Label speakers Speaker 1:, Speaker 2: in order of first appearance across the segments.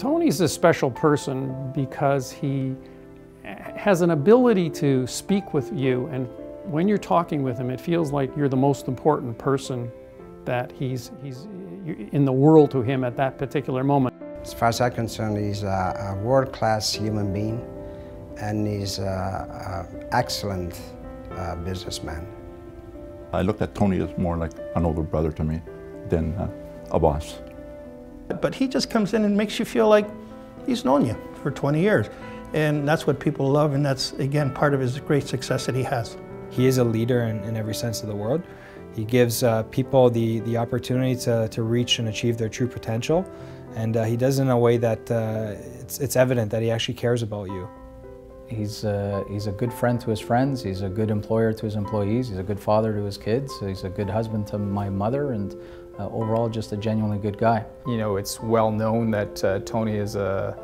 Speaker 1: Tony's a special person because he has an ability to speak with you and when you're talking with him it feels like you're the most important person that he's, he's in the world to him at that particular moment.
Speaker 2: As far as I'm concerned, he's a, a world-class human being and he's an excellent uh, businessman.
Speaker 3: I looked at Tony as more like an older brother to me than uh, a boss.
Speaker 4: But he just comes in and makes you feel like he's known you for 20 years. And that's what people love, and that's, again, part of his great success that he has.
Speaker 5: He is a leader in, in every sense of the word. He gives uh, people the, the opportunity to, to reach and achieve their true potential. And uh, he does it in a way that uh, it's, it's evident that he actually cares about you.
Speaker 6: He's a, he's a good friend to his friends, he's a good employer to his employees, he's a good father to his kids, he's a good husband to my mother, and uh, overall just a genuinely good guy.
Speaker 7: You know, it's well known that uh, Tony is a,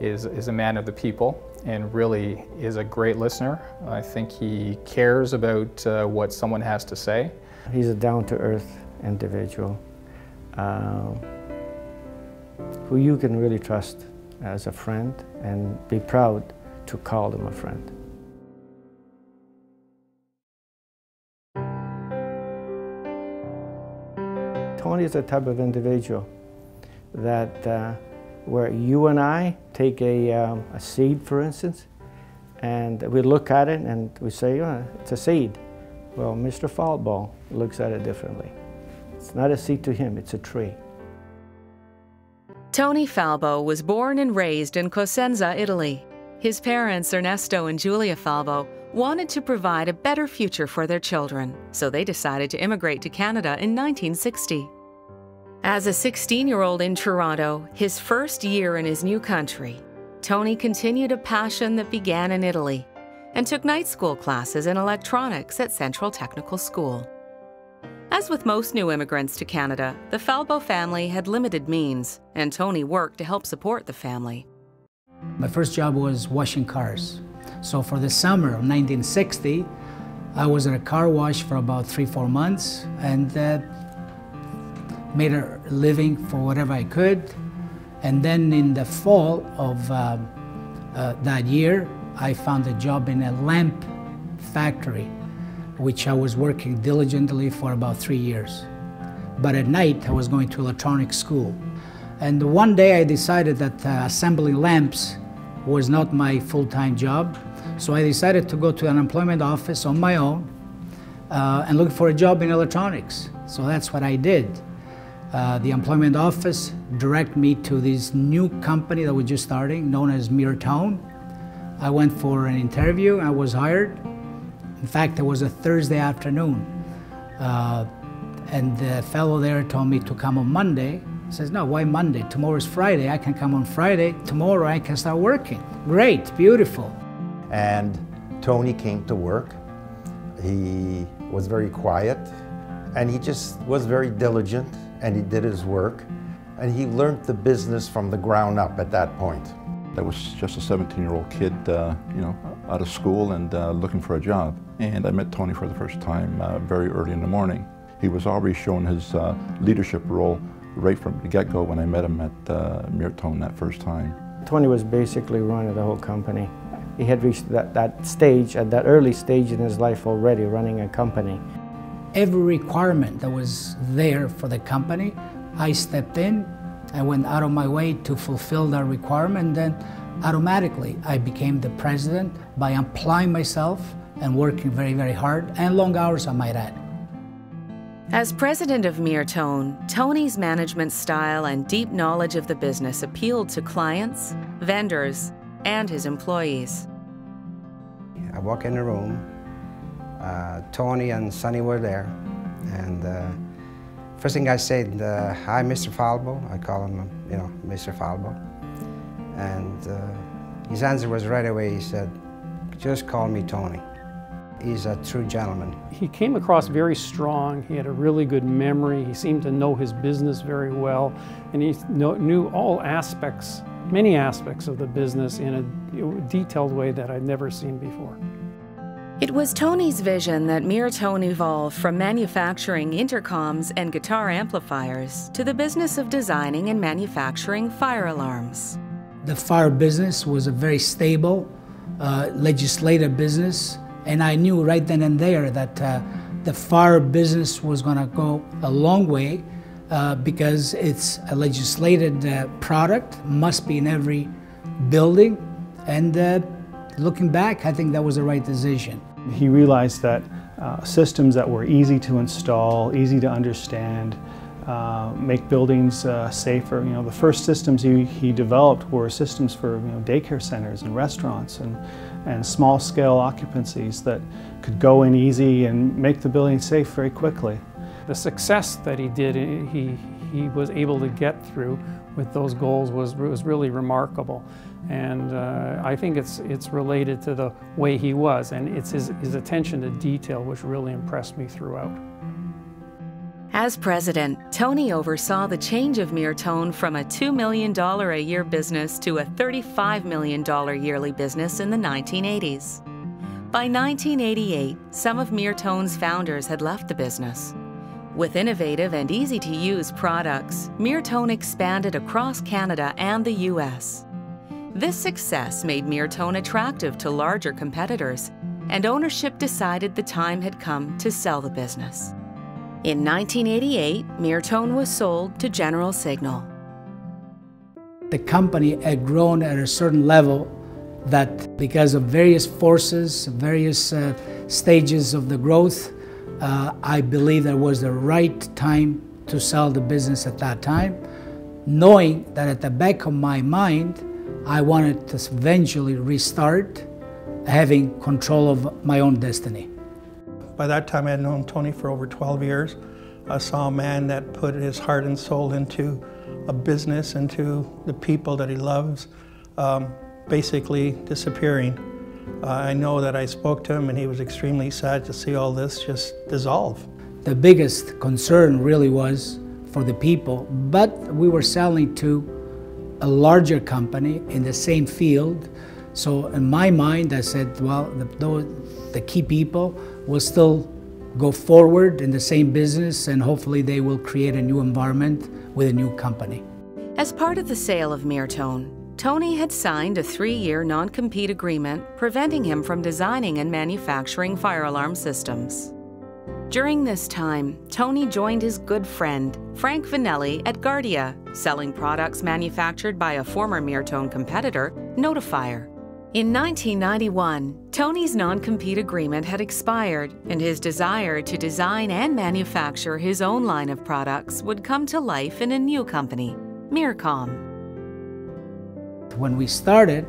Speaker 7: is, is a man of the people and really is a great listener. I think he cares about uh, what someone has to say.
Speaker 8: He's a down-to-earth individual uh, who you can really trust as a friend and be proud to call him a friend. Tony is the type of individual that uh, where you and I take a, um, a seed, for instance, and we look at it and we say, oh, it's a seed. Well, Mr. Falbo looks at it differently. It's not a seed to him, it's a tree.
Speaker 9: Tony Falbo was born and raised in Cosenza, Italy. His parents, Ernesto and Julia Falbo, wanted to provide a better future for their children, so they decided to immigrate to Canada in 1960. As a 16 year old in Toronto, his first year in his new country, Tony continued a passion that began in Italy and took night school classes in electronics at Central Technical School. As with most new immigrants to Canada, the Falbo family had limited means, and Tony worked to help support the family.
Speaker 10: My first job was washing cars. So for the summer of 1960, I was at a car wash for about three, four months, and uh, made a living for whatever I could. And then in the fall of uh, uh, that year, I found a job in a lamp factory, which I was working diligently for about three years. But at night, I was going to electronic school. And one day I decided that uh, assembling lamps was not my full-time job. So I decided to go to an employment office on my own uh, and look for a job in electronics. So that's what I did. Uh, the employment office directed me to this new company that was just starting, known as Mirtone. I went for an interview. I was hired. In fact, it was a Thursday afternoon. Uh, and the fellow there told me to come on Monday. He says, no, why Monday? Tomorrow's Friday. I can come on Friday. Tomorrow I can start working. Great, beautiful.
Speaker 11: And Tony came to work. He was very quiet and he just was very diligent and he did his work and he learned the business from the ground up at that point.
Speaker 3: I was just a 17-year-old kid, uh, you know, out of school and uh, looking for a job. And I met Tony for the first time uh, very early in the morning. He was already showing his uh, leadership role right from the get-go when I met him at uh, Mirtone that first time.
Speaker 8: Tony was basically running the whole company. He had reached that, that stage, at that early stage in his life already, running a company.
Speaker 10: Every requirement that was there for the company, I stepped in I went out of my way to fulfill that requirement. Then automatically I became the president by applying myself and working very, very hard and long hours, I might add.
Speaker 9: As president of Mirtone, Tony's management style and deep knowledge of the business appealed to clients, vendors, and his employees.
Speaker 2: I walk in the room, uh, Tony and Sonny were there, and uh, First thing I said, uh, hi, Mr. Falbo. I call him, you know, Mr. Falbo. And uh, his answer was right away, he said, just call me Tony. He's a true gentleman.
Speaker 1: He came across very strong. He had a really good memory. He seemed to know his business very well. And he knew all aspects, many aspects of the business in a detailed way that I'd never seen before.
Speaker 9: It was Tony's vision that Mirtone evolved from manufacturing intercoms and guitar amplifiers to the business of designing and manufacturing fire alarms.
Speaker 10: The fire business was a very stable, uh, legislative business, and I knew right then and there that uh, the fire business was going to go a long way uh, because it's a legislated uh, product, must be in every building, and uh, looking back, I think that was the right decision.
Speaker 12: He realized that uh, systems that were easy to install, easy to understand, uh, make buildings uh, safer. You know, the first systems he, he developed were systems for you know, daycare centers and restaurants and, and small scale occupancies that could go in easy and make the building safe very quickly.
Speaker 1: The success that he did, he, he was able to get through with those goals was, was really remarkable. And uh, I think it's, it's related to the way he was, and it's his, his attention to detail which really impressed me throughout.
Speaker 9: As president, Tony oversaw the change of Mirtone from a $2 million a year business to a $35 million yearly business in the 1980s. By 1988, some of Mirtone's founders had left the business. With innovative and easy to use products, Mirtone expanded across Canada and the U.S. This success made Mirtone attractive to larger competitors, and ownership decided the time had come to sell the business. In 1988, Mirtone was sold to General Signal.
Speaker 10: The company had grown at a certain level that because of various forces, various uh, stages of the growth, uh, I believe that was the right time to sell the business at that time, knowing that at the back of my mind, I wanted to eventually restart having control of my own destiny.
Speaker 4: By that time, I had known Tony for over 12 years. I saw a man that put his heart and soul into a business, into the people that he loves, um, basically disappearing. Uh, I know that I spoke to him and he was extremely sad to see all this just dissolve.
Speaker 10: The biggest concern really was for the people, but we were selling to a larger company in the same field. So in my mind, I said, well, the, the key people will still go forward in the same business and hopefully they will create a new environment with a new company.
Speaker 9: As part of the sale of Mirtone, Tony had signed a three-year non-compete agreement preventing him from designing and manufacturing fire alarm systems. During this time, Tony joined his good friend, Frank Vanelli, at Guardia, selling products manufactured by a former Mirtone competitor, Notifier. In 1991, Tony's non compete agreement had expired, and his desire to design and manufacture his own line of products would come to life in a new company, Mircom.
Speaker 10: When we started,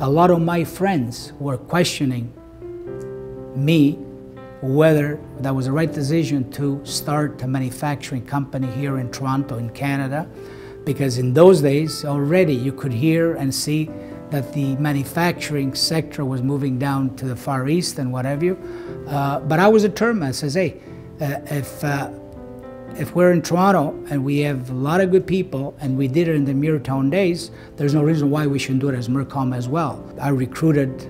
Speaker 10: a lot of my friends were questioning me whether that was the right decision to start a manufacturing company here in Toronto, in Canada, because in those days already you could hear and see that the manufacturing sector was moving down to the Far East and what have you. Uh, but I was determined. I says, hey, uh, if uh, if we're in Toronto and we have a lot of good people and we did it in the Mirtone days, there's no reason why we shouldn't do it as Mircom as well. I recruited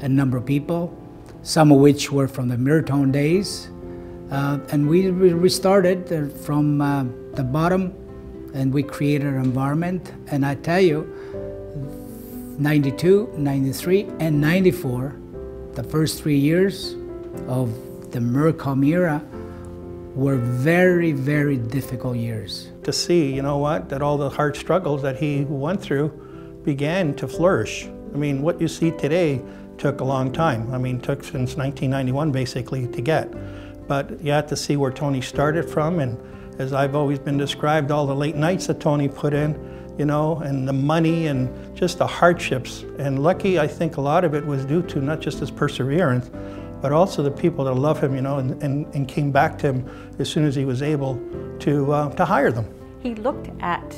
Speaker 10: a number of people some of which were from the Mirtone days. Uh, and we restarted from uh, the bottom and we created an environment. And I tell you, 92, 93, and 94, the first three years of the Mircom era were very, very difficult years.
Speaker 4: To see, you know what, that all the hard struggles that he went through began to flourish. I mean, what you see today took a long time. I mean, took since 1991 basically to get. But you have to see where Tony started from, and as I've always been described, all the late nights that Tony put in, you know, and the money and just the hardships. And lucky, I think a lot of it was due to not just his perseverance, but also the people that love him, you know, and, and, and came back to him as soon as he was able to, uh, to hire them.
Speaker 13: He looked at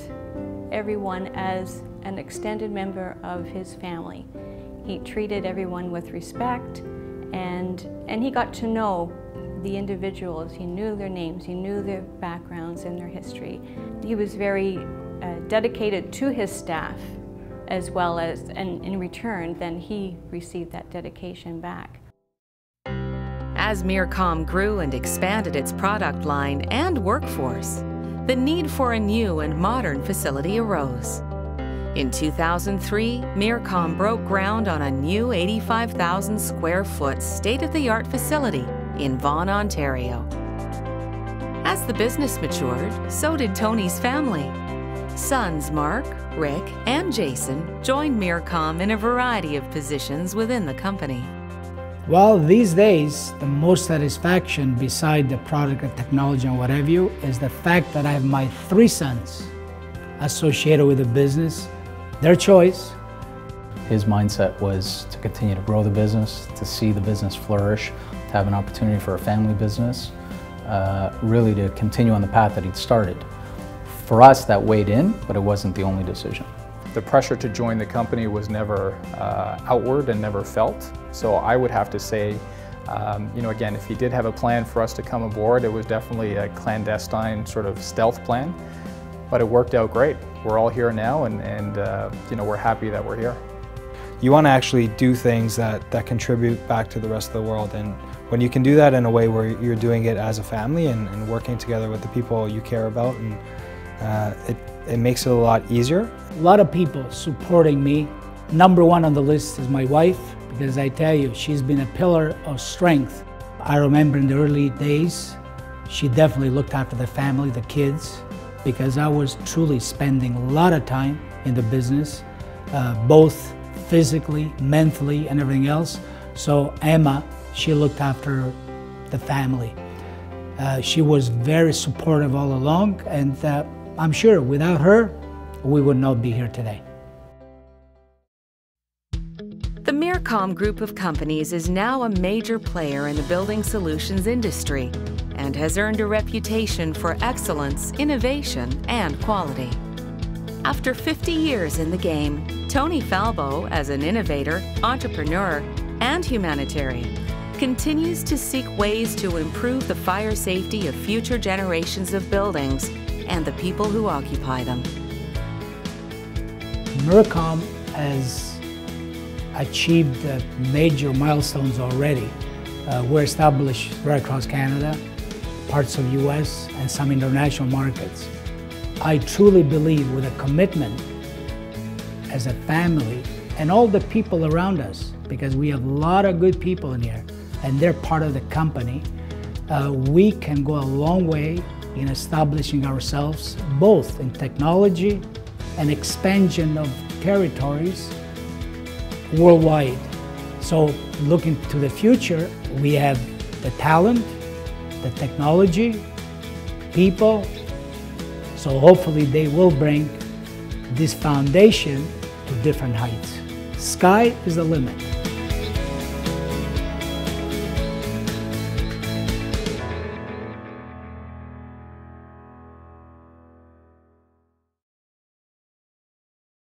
Speaker 13: everyone as an extended member of his family. He treated everyone with respect and, and he got to know the individuals. He knew their names, he knew their backgrounds and their history. He was very uh, dedicated to his staff as well as, and in return, then he received that dedication back.
Speaker 9: As Mircom grew and expanded its product line and workforce, the need for a new and modern facility arose. In 2003, Mircom broke ground on a new 85,000 square foot state of the art facility in Vaughan, Ontario. As the business matured, so did Tony's family. Sons Mark, Rick, and Jason joined Mircom in a variety of positions within the company.
Speaker 10: Well, these days, the most satisfaction beside the product and technology and what have you is the fact that I have my three sons associated with the business their choice.
Speaker 6: His mindset was to continue to grow the business, to see the business flourish, to have an opportunity for a family business, uh, really to continue on the path that he'd started. For us, that weighed in, but it wasn't the only decision.
Speaker 7: The pressure to join the company was never uh, outward and never felt. So I would have to say, um, you know, again, if he did have a plan for us to come aboard, it was definitely a clandestine sort of stealth plan but it worked out great. We're all here now and, and uh, you know, we're happy that we're here.
Speaker 5: You want to actually do things that, that contribute back to the rest of the world and when you can do that in a way where you're doing it as a family and, and working together with the people you care about and uh, it, it makes it a lot easier.
Speaker 10: A lot of people supporting me. Number one on the list is my wife because I tell you, she's been a pillar of strength. I remember in the early days, she definitely looked after the family, the kids because I was truly spending a lot of time in the business, uh, both physically, mentally, and everything else. So Emma, she looked after the family. Uh, she was very supportive all along, and uh, I'm sure without her, we would not be here today.
Speaker 9: The Mircom group of companies is now a major player in the building solutions industry and has earned a reputation for excellence, innovation, and quality. After 50 years in the game, Tony Falbo, as an innovator, entrepreneur, and humanitarian, continues to seek ways to improve the fire safety of future generations of buildings and the people who occupy them.
Speaker 10: Mircom has achieved major milestones already. Uh, we're established right across Canada parts of US and some international markets. I truly believe with a commitment as a family and all the people around us, because we have a lot of good people in here and they're part of the company, uh, we can go a long way in establishing ourselves both in technology and expansion of territories worldwide. So looking to the future, we have the talent, the technology, people. So hopefully they will bring this foundation to different heights. Sky is the limit.